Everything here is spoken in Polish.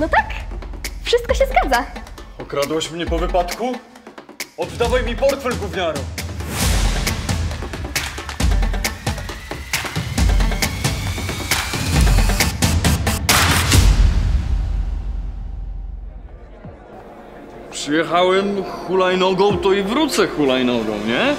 No tak, Wszystko się zgadza. Okradłaś mnie po wypadku? Oddawaj mi portfel, gówniaro! Przyjechałem hulajnogą, to i wrócę hulajnogą, nie?